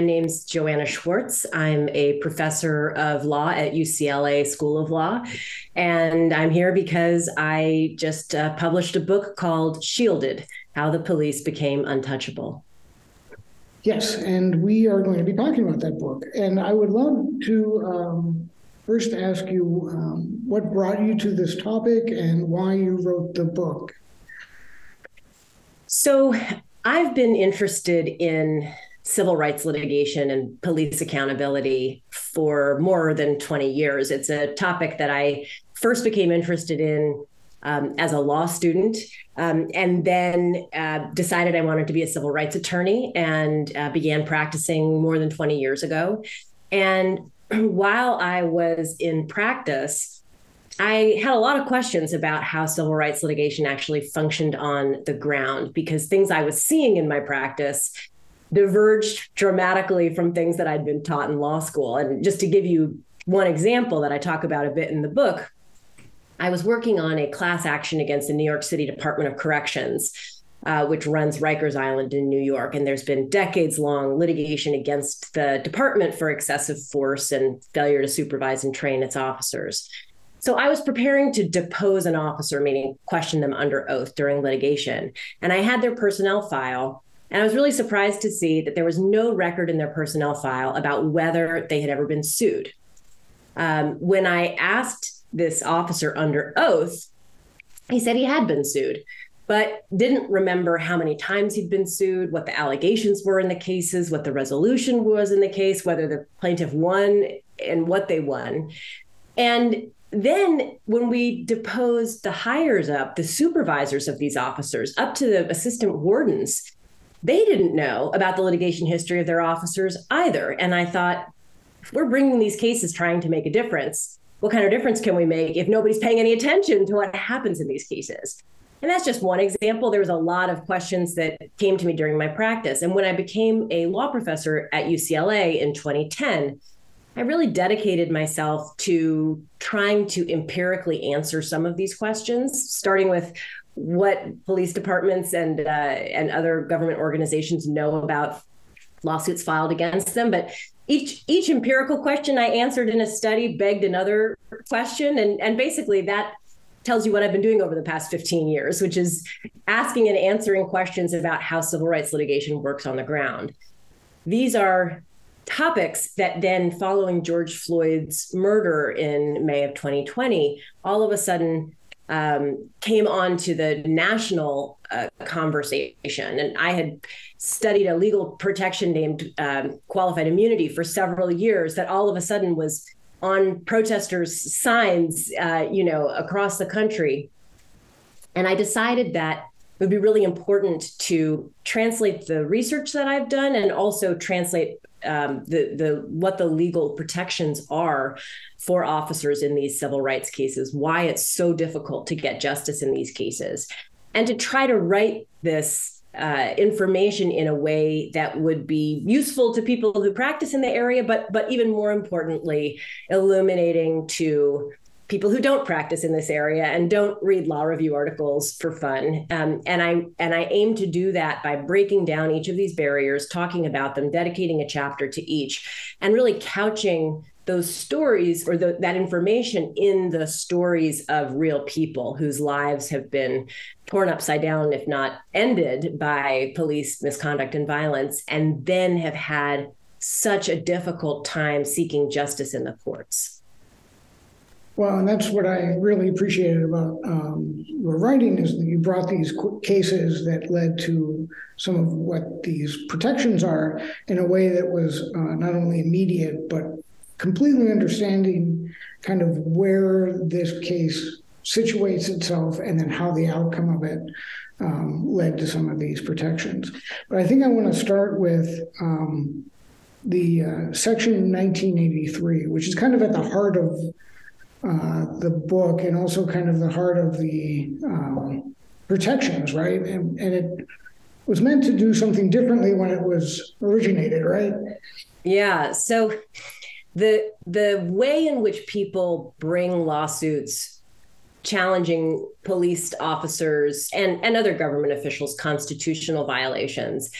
My name's Joanna Schwartz. I'm a professor of law at UCLA School of Law. And I'm here because I just uh, published a book called Shielded How the Police Became Untouchable. Yes, and we are going to be talking about that book. And I would love to um, first ask you um, what brought you to this topic and why you wrote the book. So, I've been interested in civil rights litigation and police accountability for more than 20 years. It's a topic that I first became interested in um, as a law student, um, and then uh, decided I wanted to be a civil rights attorney and uh, began practicing more than 20 years ago. And while I was in practice, I had a lot of questions about how civil rights litigation actually functioned on the ground because things I was seeing in my practice diverged dramatically from things that I'd been taught in law school. And just to give you one example that I talk about a bit in the book, I was working on a class action against the New York City Department of Corrections. Uh, which runs Rikers Island in New York. And there's been decades long litigation against the department for excessive force and failure to supervise and train its officers. So I was preparing to depose an officer, meaning question them under oath during litigation. And I had their personnel file. And I was really surprised to see that there was no record in their personnel file about whether they had ever been sued. Um, when I asked this officer under oath, he said he had been sued, but didn't remember how many times he'd been sued, what the allegations were in the cases, what the resolution was in the case, whether the plaintiff won and what they won. And then when we deposed the hires up, the supervisors of these officers, up to the assistant wardens, they didn't know about the litigation history of their officers either. And I thought, we're bringing these cases trying to make a difference, what kind of difference can we make if nobody's paying any attention to what happens in these cases? And that's just one example. There was a lot of questions that came to me during my practice. And when I became a law professor at UCLA in 2010, I really dedicated myself to trying to empirically answer some of these questions, starting with what police departments and uh, and other government organizations know about lawsuits filed against them. But each each empirical question I answered in a study begged another question, and and basically that tells you what I've been doing over the past 15 years, which is asking and answering questions about how civil rights litigation works on the ground. These are topics that then, following George Floyd's murder in May of 2020, all of a sudden um, came onto the national uh, conversation. And I had studied a legal protection named um, qualified immunity for several years that all of a sudden was on protesters' signs, uh, you know, across the country. And I decided that it would be really important to translate the research that I've done and also translate um, the the what the legal protections are for officers in these civil rights cases, why it's so difficult to get justice in these cases, and to try to write this uh, information in a way that would be useful to people who practice in the area, but but even more importantly, illuminating to people who don't practice in this area and don't read law review articles for fun. Um, and I and I aim to do that by breaking down each of these barriers, talking about them, dedicating a chapter to each, and really couching those stories or the, that information in the stories of real people whose lives have been torn upside down, if not ended, by police misconduct and violence, and then have had such a difficult time seeking justice in the courts. Well, and that's what I really appreciated about um, your writing is that you brought these cases that led to some of what these protections are in a way that was uh, not only immediate but completely understanding kind of where this case situates itself and then how the outcome of it um, led to some of these protections. But I think I want to start with um, the uh, section 1983, which is kind of at the heart of uh, the book and also kind of the heart of the um, protections, right? And, and it was meant to do something differently when it was originated, right? Yeah. So the the way in which people bring lawsuits challenging police officers and, and other government officials' constitutional violations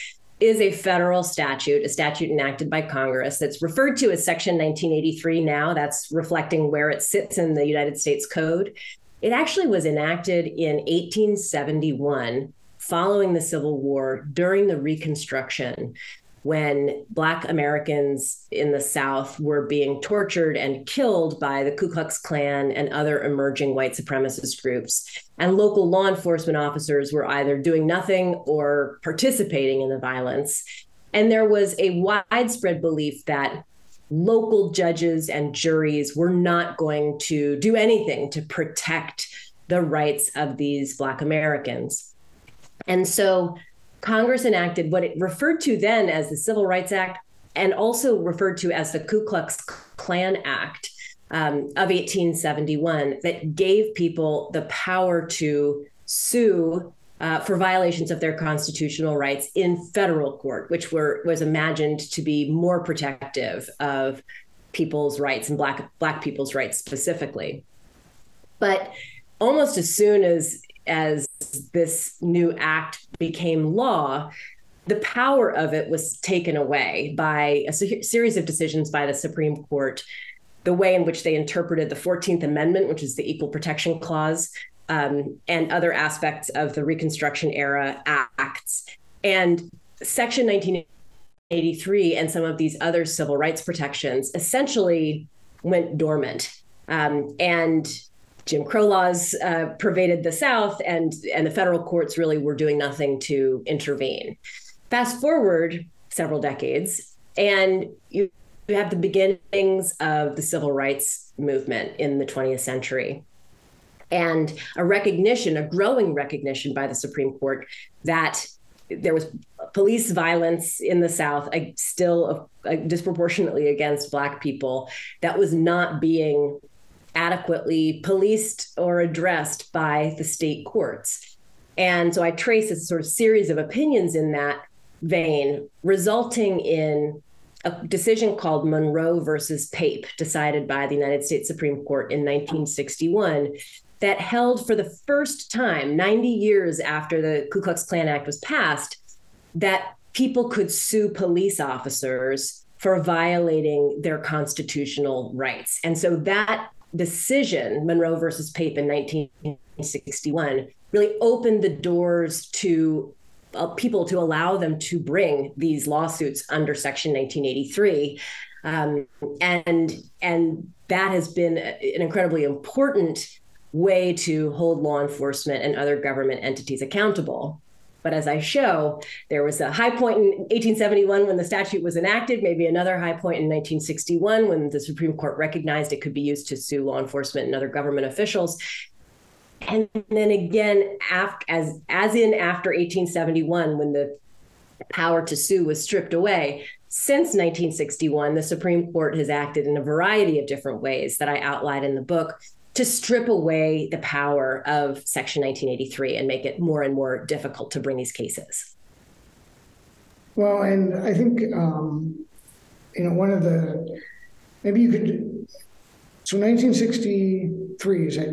is a federal statute, a statute enacted by Congress that's referred to as Section 1983 now. That's reflecting where it sits in the United States Code. It actually was enacted in 1871 following the Civil War during the Reconstruction when Black Americans in the South were being tortured and killed by the Ku Klux Klan and other emerging white supremacist groups. And local law enforcement officers were either doing nothing or participating in the violence. And there was a widespread belief that local judges and juries were not going to do anything to protect the rights of these Black Americans. And so Congress enacted what it referred to then as the Civil Rights Act and also referred to as the Ku Klux Klan Act um, of 1871 that gave people the power to sue uh, for violations of their constitutional rights in federal court, which were was imagined to be more protective of people's rights and black black people's rights specifically. But almost as soon as as this new act became law, the power of it was taken away by a series of decisions by the Supreme Court. The way in which they interpreted the 14th Amendment, which is the Equal Protection Clause, um, and other aspects of the Reconstruction era acts. And Section 1983 and some of these other civil rights protections essentially went dormant. Um, and Jim Crow laws uh, pervaded the South, and and the federal courts really were doing nothing to intervene. Fast forward several decades, and you, have the beginnings of the civil rights movement in the 20th century, and a recognition, a growing recognition by the Supreme Court that there was police violence in the South, still disproportionately against Black people, that was not being adequately policed or addressed by the state courts. And so I trace a sort of series of opinions in that vein, resulting in a decision called Monroe versus Pape, decided by the United States Supreme Court in 1961, that held for the first time, 90 years after the Ku Klux Klan Act was passed, that people could sue police officers for violating their constitutional rights. And so that decision, Monroe versus Pape in 1961, really opened the doors to uh, people to allow them to bring these lawsuits under Section 1983. Um, and and that has been an incredibly important way to hold law enforcement and other government entities accountable. But as I show, there was a high point in 1871 when the statute was enacted, maybe another high point in 1961 when the Supreme Court recognized it could be used to sue law enforcement and other government officials. And then again, as, as in after 1871, when the power to sue was stripped away, since 1961, the Supreme Court has acted in a variety of different ways that I outline in the book to strip away the power of Section 1983 and make it more and more difficult to bring these cases. Well, and I think, um, you know, one of the, maybe you could, so 1963, is it,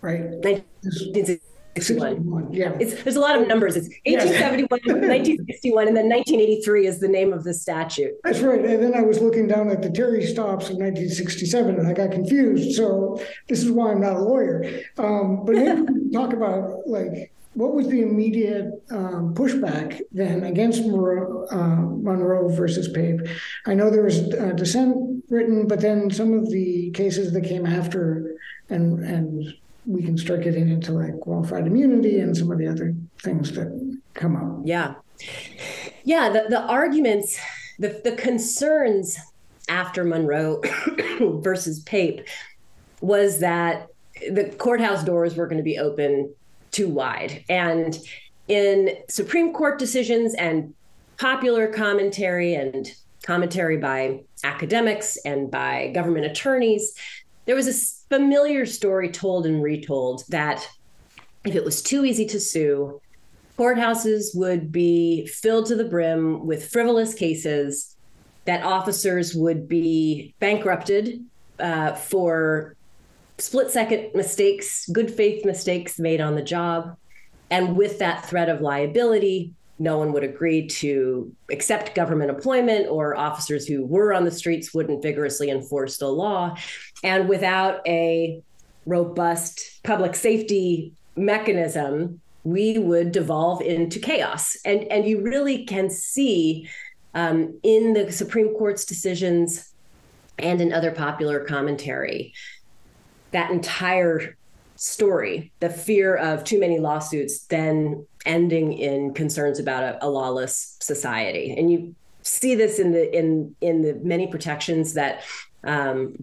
right? 1963. 61. Yeah. It's, there's a lot of numbers. It's 1871, 1961, and then 1983 is the name of the statute. That's right. And then I was looking down at the Terry stops in 1967 and I got confused. So this is why I'm not a lawyer. Um, but maybe we can talk about like what was the immediate um, pushback then against Monroe, uh, Monroe, versus Pape? I know there was a dissent written, but then some of the cases that came after and and we can start getting into like qualified immunity and some of the other things that come up. Yeah. Yeah. The, the arguments, the, the concerns after Monroe versus Pape was that the courthouse doors were going to be open too wide. And in Supreme Court decisions and popular commentary and commentary by academics and by government attorneys, there was a familiar story told and retold that if it was too easy to sue, courthouses would be filled to the brim with frivolous cases, that officers would be bankrupted uh, for split second mistakes, good faith mistakes made on the job. And with that threat of liability, no one would agree to accept government employment, or officers who were on the streets wouldn't vigorously enforce the law. And without a robust public safety mechanism, we would devolve into chaos. And, and you really can see um, in the Supreme Court's decisions and in other popular commentary that entire story the fear of too many lawsuits then ending in concerns about a, a, lawless society and you see this in the in in the many protections that um,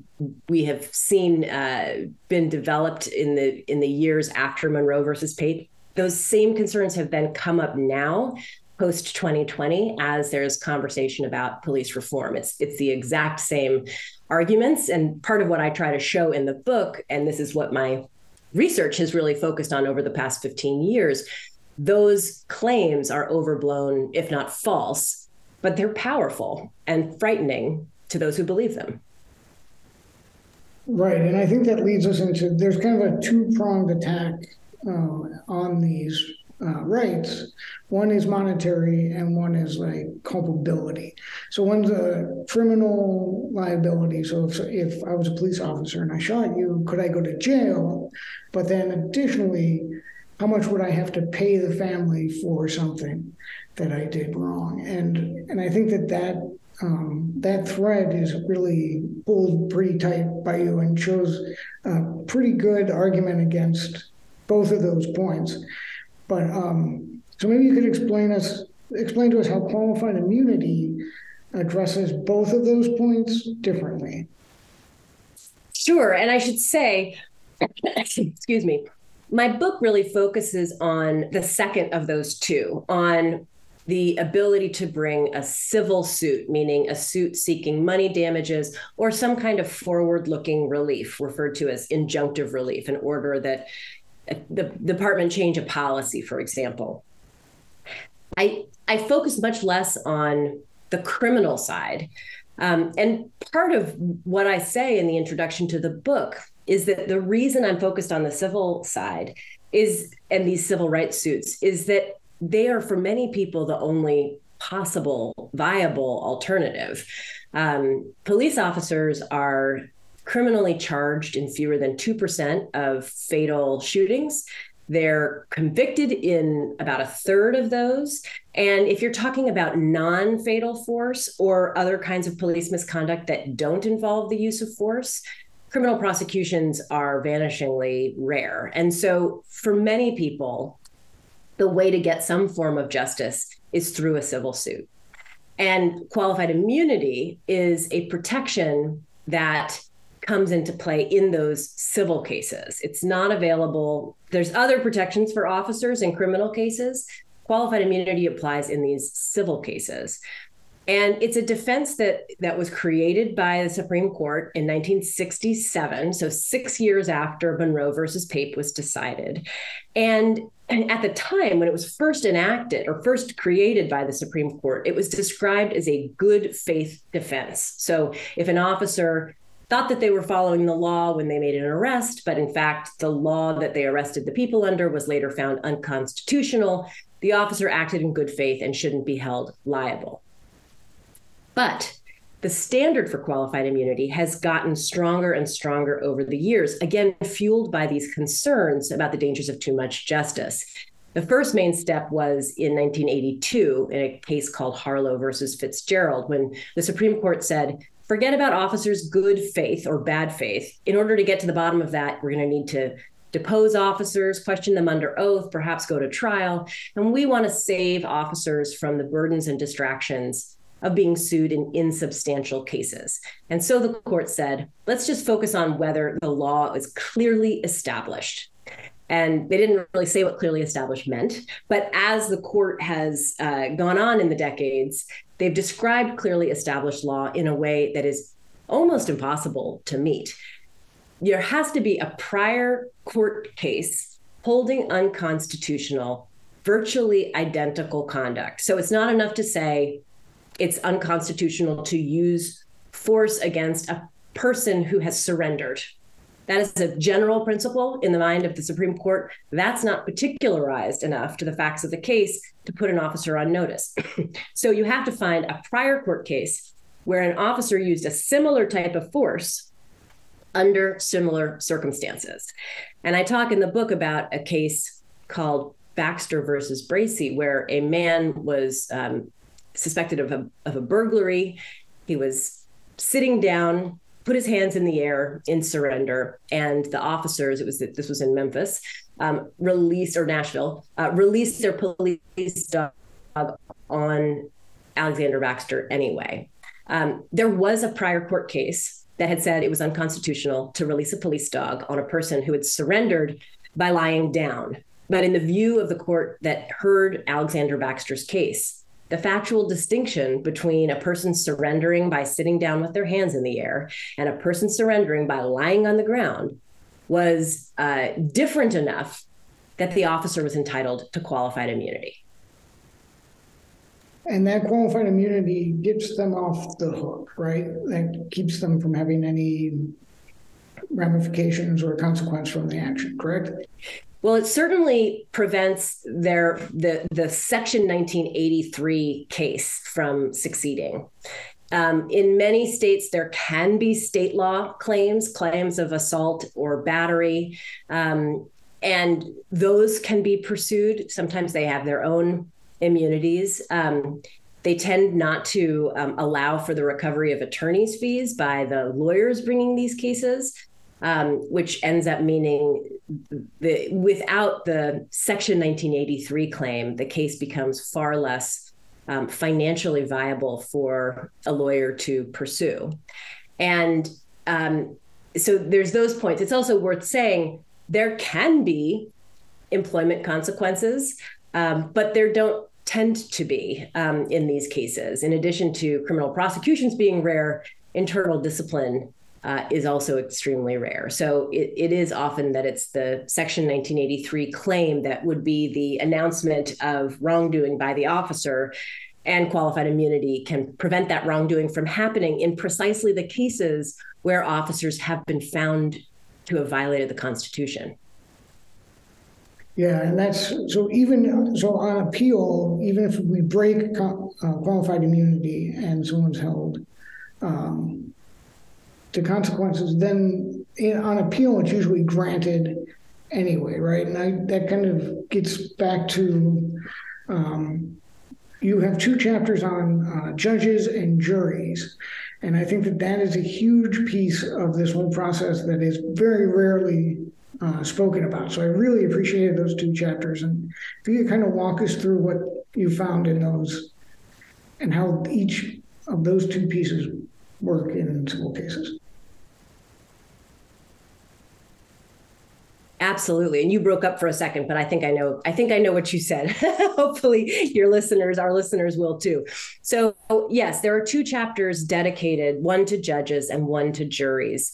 we have seen uh, been developed in the in the years after Monroe versus Pape. Those same concerns have then come up now post 2020 as there's conversation about police reform. It's it's the exact same arguments and part of what I try to show in the book and this is what my research has really focused on over the past 15 years. Those claims are overblown if not false, but they're powerful and frightening to those who believe them. Right, and I think that leads us into there's kind of a two pronged attack uh, on these uh, rights. One is monetary, and one is like culpability. So one's a criminal liability. So if if I was a police officer and I shot you, could I go to jail? But then additionally, how much would I have to pay the family for something that I did wrong? And and I think that that um, that thread is really pulled pretty tight by you and shows a pretty good argument against both of those points. But um, so maybe you could explain us explain to us how qualified immunity addresses both of those points differently. Sure, and I should say, excuse me, my book really focuses on the second of those two, on the ability to bring a civil suit, meaning a suit seeking money damages or some kind of forward looking relief, referred to as injunctive relief, in order that the department change a policy, for example. I, I focus much less on the criminal side. Um, and part of what I say in the introduction to the book is that the reason I'm focused on the civil side is, and these civil rights suits, is that they are for many people the only possible viable alternative. Um, police officers are criminally charged in fewer than 2% of fatal shootings. They're convicted in about a third of those. And if you're talking about non fatal force or other kinds of police misconduct that don't involve the use of force, criminal prosecutions are vanishingly rare. And so, for many people, the way to get some form of justice is through a civil suit. And qualified immunity is a protection that comes into play in those civil cases. It's not available. There's other protections for officers in criminal cases. Qualified immunity applies in these civil cases. And it's a defense that that was created by the Supreme Court in 1967, so 6 years after Monroe versus Pape was decided. And at the time when it was first enacted or first created by the Supreme Court, it was described as a good faith defense. So if an officer thought that they were following the law when they made an arrest, but in fact, the law that they arrested the people under was later found unconstitutional. The officer acted in good faith and shouldn't be held liable. But the standard for qualified immunity has gotten stronger and stronger over the years, again, fueled by these concerns about the dangers of too much justice. The first main step was in 1982 in a case called Harlow versus Fitzgerald, when the Supreme Court said forget about officers' good faith or bad faith. In order to get to the bottom of that, we're going to need to depose officers, question them under oath, perhaps go to trial. And we want to save officers from the burdens and distractions of being sued in insubstantial cases. And so the court said, let's just focus on whether the law is clearly established. And they didn't really say what clearly established meant. But as the court has uh, gone on in the decades, They've described clearly established law in a way that is almost impossible to meet. There has to be a prior court case holding unconstitutional virtually identical conduct. So it's not enough to say it's unconstitutional to use force against a person who has surrendered. That is a general principle in the mind of the Supreme Court. That's not particularized enough to the facts of the case to put an officer on notice. so you have to find a prior court case where an officer used a similar type of force under similar circumstances. And I talk in the book about a case called Baxter versus Bracey, where a man was um, suspected of a, of a burglary. He was sitting down put his hands in the air in surrender, and the officers, it was this was in Memphis, um, released or Nashville, uh, released their police dog on Alexander Baxter anyway. Um, there was a prior court case that had said it was unconstitutional to release a police dog on a person who had surrendered by lying down. But in the view of the court that heard Alexander Baxter's case, the factual distinction between a person surrendering by sitting down with their hands in the air and a person surrendering by lying on the ground was uh, different enough that the officer was entitled to qualified immunity. And that qualified immunity gets them off the hook, right? That keeps them from having any ramifications or consequence from the action, correct? Well, it certainly prevents their the the Section 1983 case from succeeding. Um, in many states, there can be state law claims, claims of assault or battery, um, and those can be pursued. Sometimes they have their own immunities. Um, they tend not to um, allow for the recovery of attorney's fees by the lawyers bringing these cases um, which ends up meaning the, without the Section 1983 claim, the case becomes far less um, financially viable for a lawyer to pursue. And um, so there's those points. It's also worth saying there can be employment consequences, um, but there don't tend to be um, in these cases. In addition to criminal prosecutions being rare, internal discipline uh, is also extremely rare. So it, it is often that it's the Section 1983 claim that would be the announcement of wrongdoing by the officer, and qualified immunity can prevent that wrongdoing from happening in precisely the cases where officers have been found to have violated the Constitution. Yeah, and that's so even so on appeal, even if we break uh, qualified immunity and someone's held um, to consequences, then in, on appeal, it's usually granted anyway, right? And I, that kind of gets back to um, you have two chapters on uh, judges and juries. And I think that that is a huge piece of this whole process that is very rarely uh, spoken about. So I really appreciated those two chapters. And if you could kind of walk us through what you found in those and how each of those two pieces work in civil cases. Absolutely. And you broke up for a second, but I think I know I think I know what you said. Hopefully your listeners, our listeners will too. So, yes, there are two chapters dedicated, one to judges and one to juries.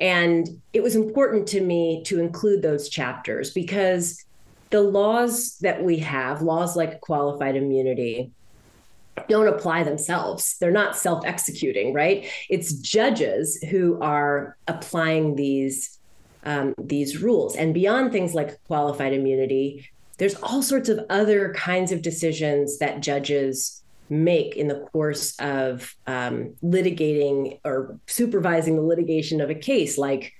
And it was important to me to include those chapters because the laws that we have, laws like qualified immunity, don't apply themselves. They're not self executing, right? It's judges who are applying these um, these rules. And beyond things like qualified immunity, there's all sorts of other kinds of decisions that judges make in the course of um, litigating or supervising the litigation of a case, like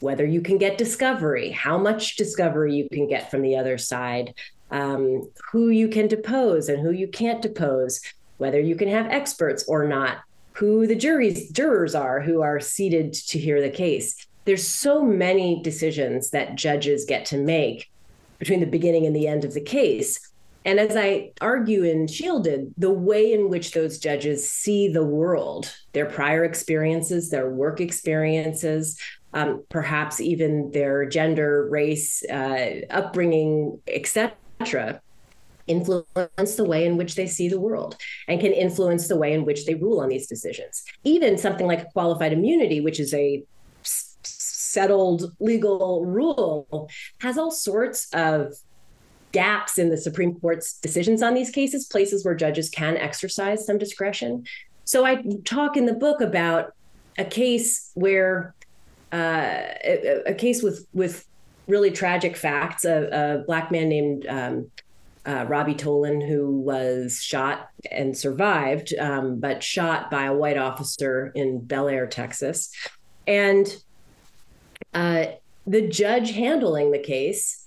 whether you can get discovery, how much discovery you can get from the other side, um, who you can depose and who you can't depose, whether you can have experts or not, who the jury's jurors are who are seated to hear the case there's so many decisions that judges get to make between the beginning and the end of the case. And as I argue in Shielded, the way in which those judges see the world, their prior experiences, their work experiences, um, perhaps even their gender, race, uh, upbringing, etc., influence the way in which they see the world and can influence the way in which they rule on these decisions. Even something like qualified immunity, which is a settled legal rule has all sorts of gaps in the Supreme Court's decisions on these cases, places where judges can exercise some discretion. So I talk in the book about a case where uh, a, a, case with with really tragic facts. A, a black man named um, uh, Robbie Tolan, who was shot and survived, um, but shot by a white officer in Bellaire, Texas, and uh, the judge handling the case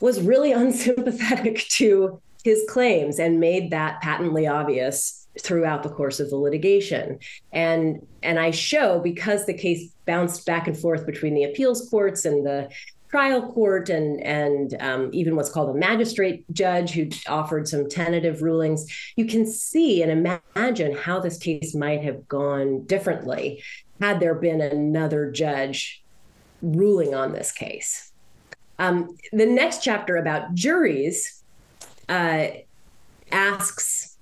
was really unsympathetic to his claims and made that patently obvious throughout the course of the litigation. And and i show because the case bounced back and forth between the appeals courts and the trial court and and um, even what's called a magistrate judge who offered some tentative rulings you can see and imagine how this case might have gone differently had there been another judge ruling on this case. Um, the next chapter about juries uh, asks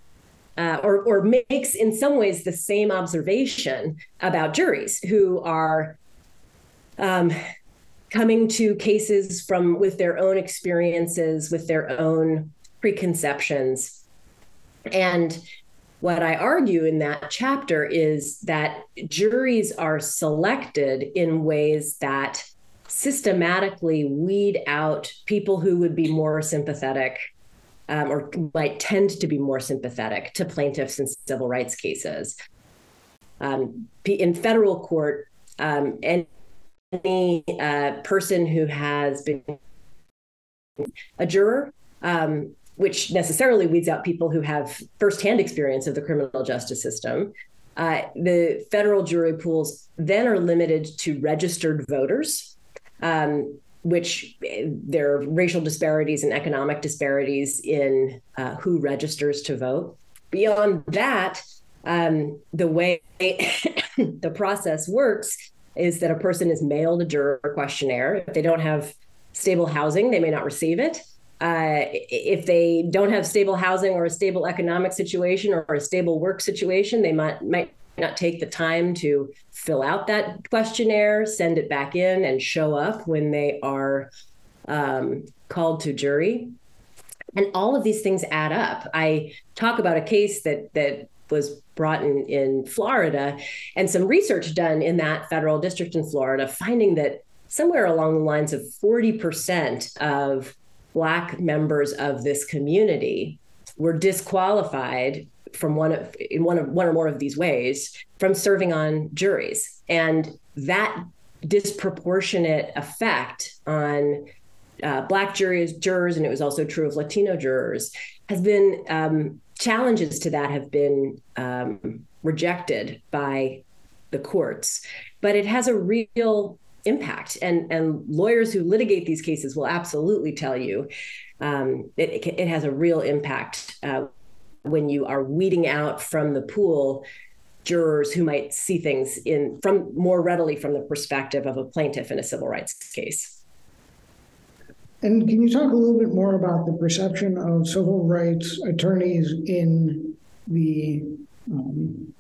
uh, or, or makes in some ways the same observation about juries who are um, coming to cases from with their own experiences with their own preconceptions. And what I argue in that chapter is that juries are selected in ways that systematically weed out people who would be more sympathetic um, or might tend to be more sympathetic to plaintiffs in civil rights cases. Um, in federal court, um, any uh, person who has been a juror, um, which necessarily weeds out people who have firsthand experience of the criminal justice system, uh, the federal jury pools then are limited to registered voters um, which there are racial disparities and economic disparities in uh, who registers to vote. Beyond that, um, the way the process works is that a person is mailed a juror questionnaire. If they don't have stable housing, they may not receive it. Uh, if they don't have stable housing or a stable economic situation or a stable work situation, they might might not take the time to fill out that questionnaire, send it back in, and show up when they are um, called to jury. And all of these things add up. I talk about a case that that was brought in in Florida, and some research done in that federal district in Florida, finding that somewhere along the lines of 40% of Black members of this community were disqualified from one of in one of one or more of these ways from serving on juries. And that disproportionate effect on uh, black jurors and it was also true of latino jurors has been um, challenges to that have been um, rejected by the courts. But it has a real impact and and lawyers who litigate these cases will absolutely tell you um, it, it has a real impact uh, when you are weeding out from the pool jurors who might see things in from more readily from the perspective of a plaintiff in a civil rights case. And can you talk a little bit more about the perception of civil rights attorneys in the um,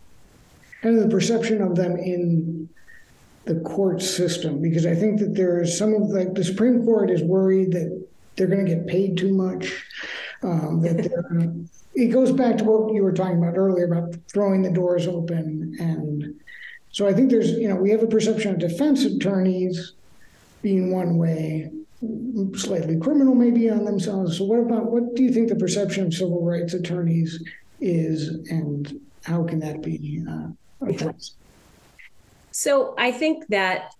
kind of the perception of them in the court system? Because I think that there's some of like the Supreme Court is worried that they're going to get paid too much, um, that they're it goes back to what you were talking about earlier about throwing the doors open. And so I think there's, you know, we have a perception of defense attorneys being one way, slightly criminal maybe on themselves. So what about what do you think the perception of civil rights attorneys is and how can that be uh, addressed? So I think that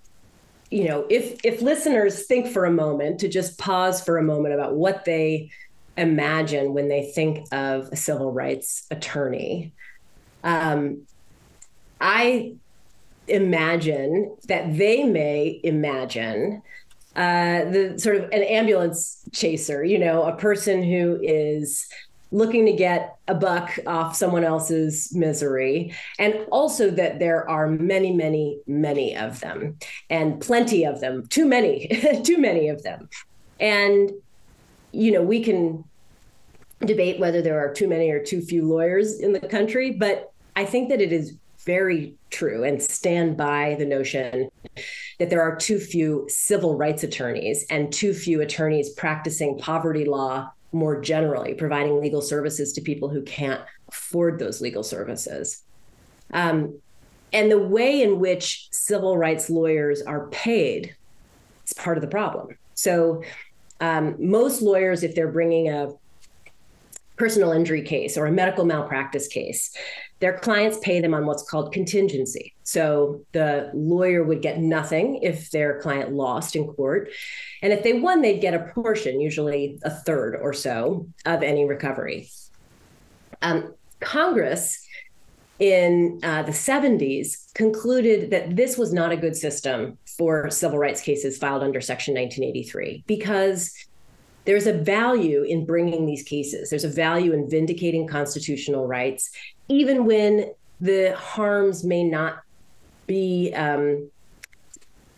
you know if if listeners think for a moment to just pause for a moment about what they imagine when they think of a civil rights attorney. Um, I imagine that they may imagine uh, the sort of an ambulance chaser, you know, a person who is looking to get a buck off someone else's misery. And also that there are many, many, many of them and plenty of them, too many, too many of them. And, you know, we can debate whether there are too many or too few lawyers in the country, but I think that it is very true and stand by the notion that there are too few civil rights attorneys and too few attorneys practicing poverty law more generally, providing legal services to people who can't afford those legal services. Um, And the way in which civil rights lawyers are paid is part of the problem. So, um, most lawyers, if they're bringing a personal injury case or a medical malpractice case, their clients pay them on what's called contingency. So the lawyer would get nothing if their client lost in court. And if they won, they'd get a portion, usually a third or so of any recovery. Um, Congress in uh, the 70s concluded that this was not a good system for civil rights cases filed under Section 1983 because there's a value in bringing these cases. There's a value in vindicating constitutional rights, even when the harms may not be um,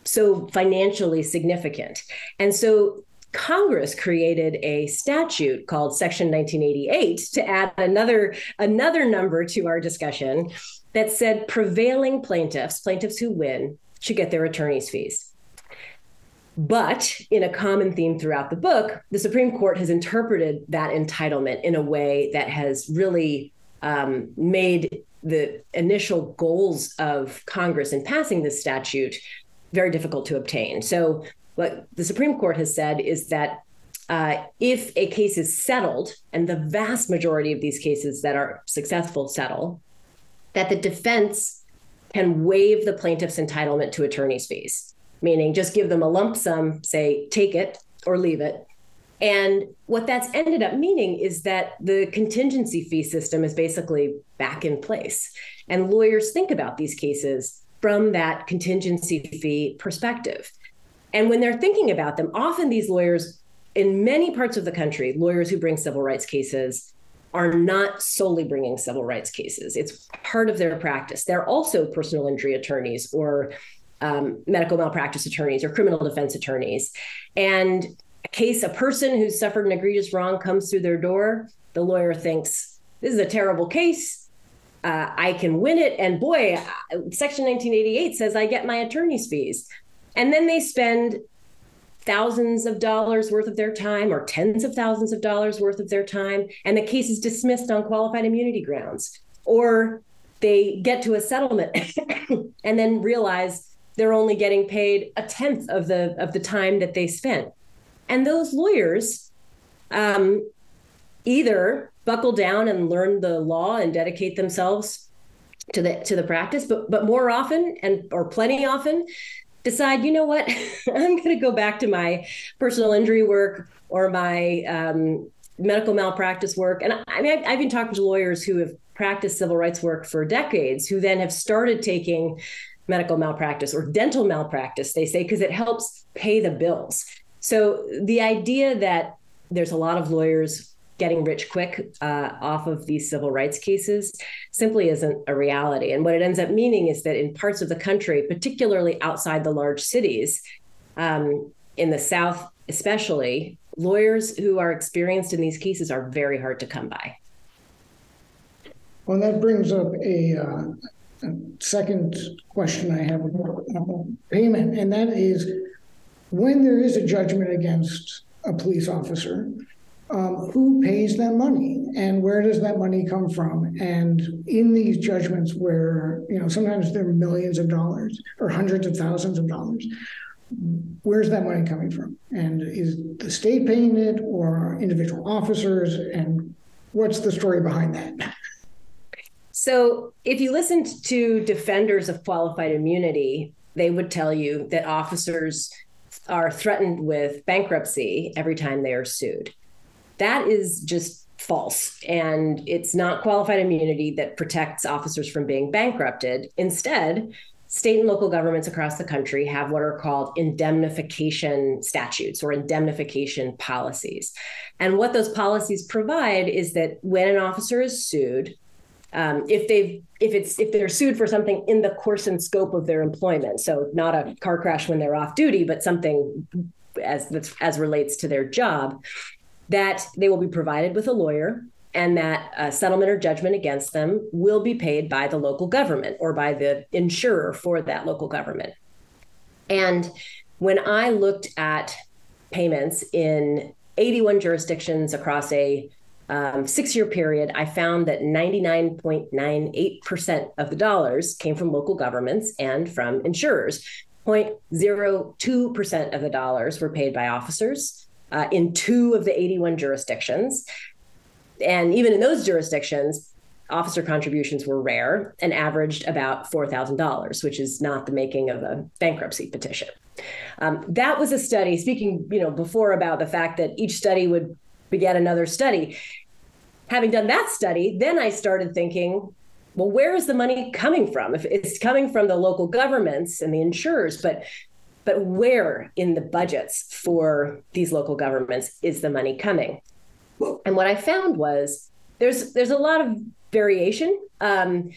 so financially significant. And so Congress created a statute called Section 1988 to add another another number to our discussion that said prevailing plaintiffs, plaintiffs who win, should get their attorney's fees. But in a common theme throughout the book, the Supreme Court has interpreted that entitlement in a way that has really um, made the initial goals of Congress in passing this statute very difficult to obtain. So, what the Supreme Court has said is that uh, if a case is settled, and the vast majority of these cases that are successful settle, that the defense can waive the plaintiff's entitlement to attorney's fees meaning just give them a lump sum, say, take it or leave it. And what that's ended up meaning is that the contingency fee system is basically back in place. And lawyers think about these cases from that contingency fee perspective. And when they're thinking about them, often these lawyers in many parts of the country, lawyers who bring civil rights cases are not solely bringing civil rights cases. It's part of their practice. They're also personal injury attorneys or um, medical malpractice attorneys or criminal defense attorneys. And a case, a person who's suffered an egregious wrong comes through their door, the lawyer thinks, this is a terrible case. Uh, I can win it. And boy, Section 1988 says I get my attorney's fees. And then they spend thousands of dollars worth of their time or tens of thousands of dollars worth of their time, and the case is dismissed on qualified immunity grounds. Or they get to a settlement and then realize they're only getting paid a tenth of the of the time that they spent. And those lawyers um, either buckle down and learn the law and dedicate themselves to the to the practice but but more often and or plenty often decide you know what? I'm going to go back to my personal injury work or my um, medical malpractice work. And i mean I've been talking to lawyers who have practiced civil rights work for decades who then have started taking medical malpractice or dental malpractice, they say, because it helps pay the bills. So the idea that there's a lot of lawyers getting rich quick uh, off of these civil rights cases simply isn't a reality. And what it ends up meaning is that in parts of the country, particularly outside the large cities, um, in the South especially, lawyers who are experienced in these cases are very hard to come by. Well, that brings up a, uh, second question I have about payment, and that is when there is a judgment against a police officer, um, who pays that money and where does that money come from? And in these judgments, where you know sometimes they're millions of dollars or hundreds of thousands of dollars, where's that money coming from? And is the state paying it or individual officers? And what's the story behind that? So, if you listened to defenders of qualified immunity, they would tell you that officers are threatened with bankruptcy every time they are sued. That is just false. And it's not qualified immunity that protects officers from being bankrupted. Instead, state and local governments across the country have what are called indemnification statutes or indemnification policies. And what those policies provide is that when an officer is sued, um, if they've if it's if they're sued for something in the course and scope of their employment. So not a car crash when they're off duty but something as as relates to their job that they will be provided with a lawyer and that a settlement or judgment against them will be paid by the local government or by the insurer for that local government. And when i looked at payments in 81 jurisdictions across a um, six year period, I found that 99.98% of the dollars came from local governments and from insurers. 0.02% of the dollars were paid by officers uh, in two of the 81 jurisdictions. And even in those jurisdictions, officer contributions were rare and averaged about $4,000, which is not the making of a bankruptcy petition. Um, that was a study, speaking you know, before about the fact that each study would beget another study. Having done that study, then I started thinking, well, where is the money coming from? If it's coming from the local governments and the insurers, but but where in the budgets for these local governments is the money coming? And what I found was there's there's a lot of variation. Um,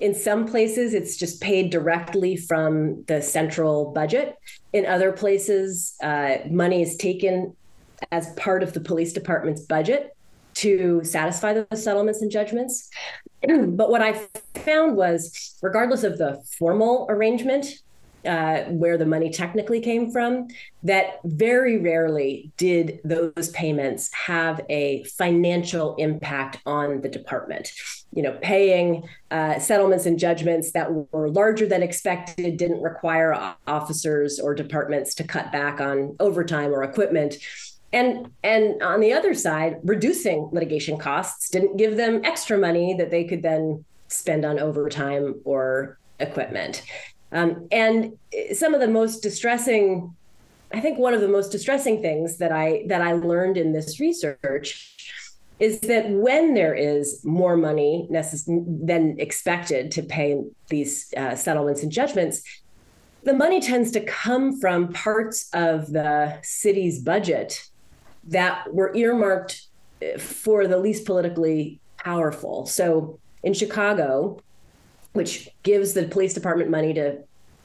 in some places, it's just paid directly from the central budget. In other places, uh, money is taken as part of the police department's budget to satisfy those settlements and judgments. but what I found was, regardless of the formal arrangement, uh, where the money technically came from, that very rarely did those payments have a financial impact on the department. You know, paying uh, settlements and judgments that were larger than expected didn't require officers or departments to cut back on overtime or equipment. And and on the other side, reducing litigation costs didn't give them extra money that they could then spend on overtime or equipment. Um, and some of the most distressing, I think one of the most distressing things that I that I learned in this research is that when there is more money necess- than expected to pay these uh, settlements and judgments, the money tends to come from parts of the city's budget that were earmarked uh, for the least politically powerful. So in Chicago, which gives the police department money to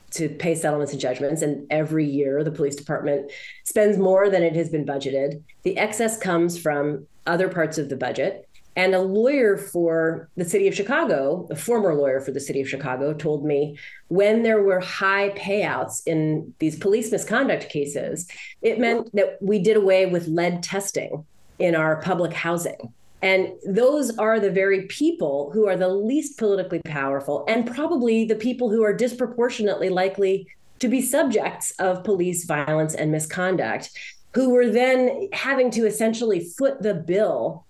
to pay settlements and judgments and every year the police department spends more than it has been budgeted the excess comes from other parts of the budget and a lawyer for the city of chicago a former lawyer for the city of chicago told me when there were high payouts in these police misconduct cases it meant that we did away with lead testing in our public housing. And those are the very people who are the least politically powerful and probably the people who are disproportionately likely to be subjects of police violence and misconduct, who were then having to essentially foot the bill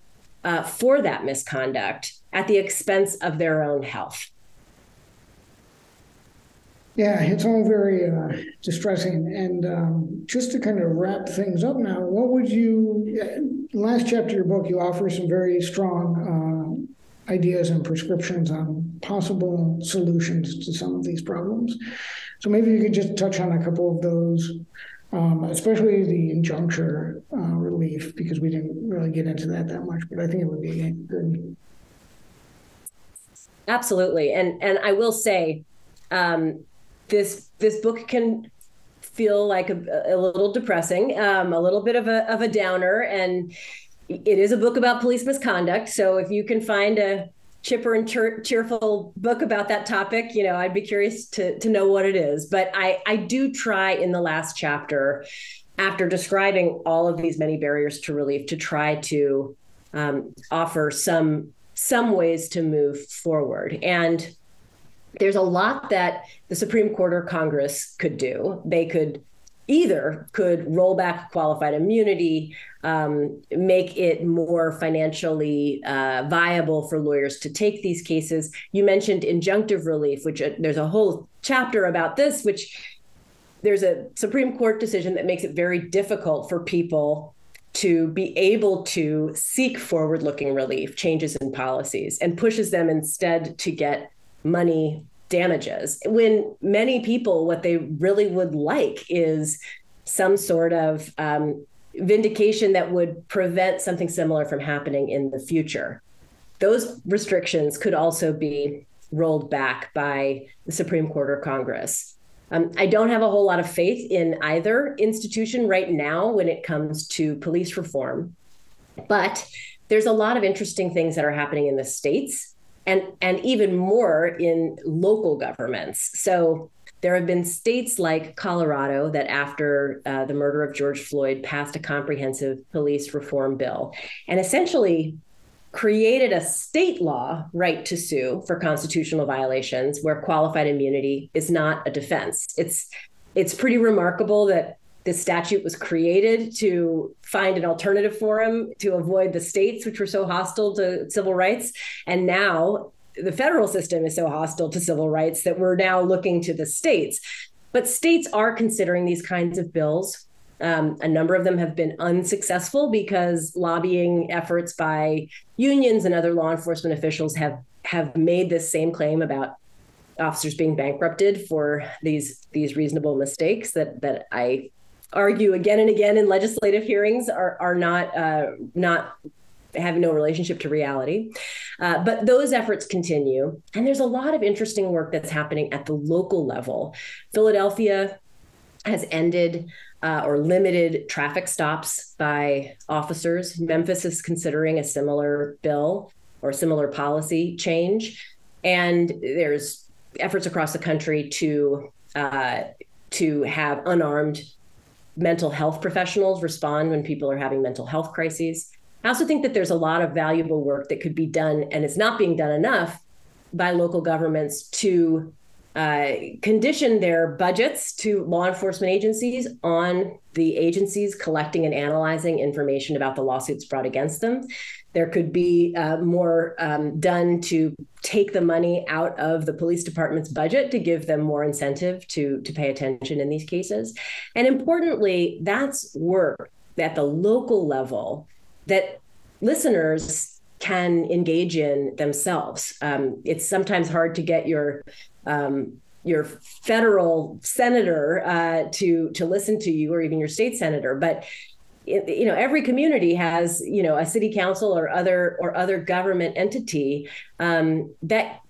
uh, for that misconduct at the expense of their own health. Yeah, it's all very uh, distressing. And um, just to kind of wrap things up now, what would you, last chapter of your book, you offer some very strong uh, ideas and prescriptions on possible solutions to some of these problems. So maybe you could just touch on a couple of those, um, especially the injunctive uh, relief, because we didn't really get into that that much, but I think it would be good. Absolutely. And, and I will say, um, this this book can feel like a, a little depressing, um, a little bit of a of a downer, and it is a book about police misconduct. So if you can find a chipper and cheer, cheerful book about that topic, you know, I'd be curious to to know what it is. But I I do try in the last chapter, after describing all of these many barriers to relief, to try to um, offer some some ways to move forward and there's a lot that the Supreme Court or Congress could do. They could either could roll back qualified immunity, um, make it more financially uh, viable for lawyers to take these cases. You mentioned injunctive relief, which uh, there's a whole chapter about this, which there's a Supreme Court decision that makes it very difficult for people to be able to seek forward looking relief, changes in policies, and pushes them instead to get money damages. When many people what they really would like is some sort of um, vindication that would prevent something similar from happening in the future. Those restrictions could also be rolled back by the supreme court or congress. Um, i don't have a whole lot of faith in either institution right now when it comes to police reform but there's a lot of interesting things that are happening in the states and and even more in local governments. So there have been states like Colorado that, after uh, the murder of George Floyd, passed a comprehensive police reform bill, and essentially created a state law right to sue for constitutional violations where qualified immunity is not a defense. It's it's pretty remarkable that this statute was created to find an alternative forum to avoid the states which were so hostile to civil rights. And now the federal system is so hostile to civil rights that we're now looking to the states. But states are considering these kinds of bills. Um, a number of them have been unsuccessful because lobbying efforts by unions and other law enforcement officials have have made this same claim about officers being bankrupted for these these reasonable mistakes that that I argue again and again in legislative hearings are are not uh, not have no relationship to reality. Uh, but those efforts continue. And there's a lot of interesting work that's happening at the local level. Philadelphia has ended uh, or limited traffic stops by officers. Memphis is considering a similar bill or similar policy change. And there's efforts across the country to uh, to have unarmed mental health professionals respond when people are having mental health crises. I also think that there's a lot of valuable work that could be done, and it's not being done enough by local governments to uh, condition their budgets to law enforcement agencies on the agencies collecting and analyzing information about the lawsuits brought against them. There could be uh, more um, done to take the money out of the police department's budget to give them more incentive to, to pay attention in these cases. And importantly, that's work at the local level that listeners can engage in themselves. Um, it's sometimes hard to get your um, your federal senator uh, to to listen to you, or even your state senator, but you know every community has you know a city council or other or other government entity um, that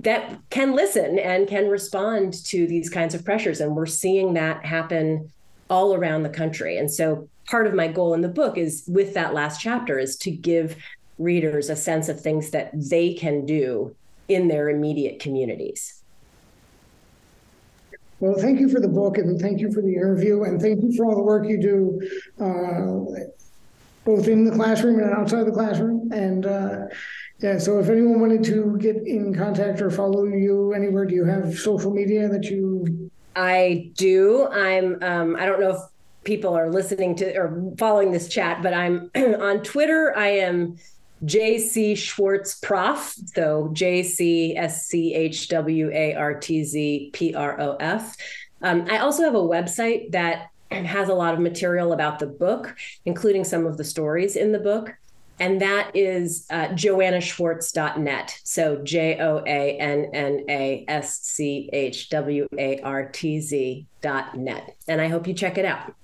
that can listen and can respond to these kinds of pressures. And we're seeing that happen all around the country. And so part of my goal in the book is with that last chapter is to give readers a sense of things that they can do in their immediate communities well, thank you for the book and thank you for the interview and thank you for all the work you do, uh, both in the classroom and outside the classroom. And uh, yeah, so if anyone wanted to get in contact or follow you anywhere, do you have social media that you? I do. I'm. Um, I don't know if people are listening to or following this chat, but I'm on Twitter. I am JC Schwartz Prof. So J C S C H W A R T Z P R O F. Um, I also have a website that has a lot of material about the book, including some of the stories in the book. And that is uh, joannaschwartz.net. So J O A N N A S C H W A R T Z dot net. And I hope you check it out.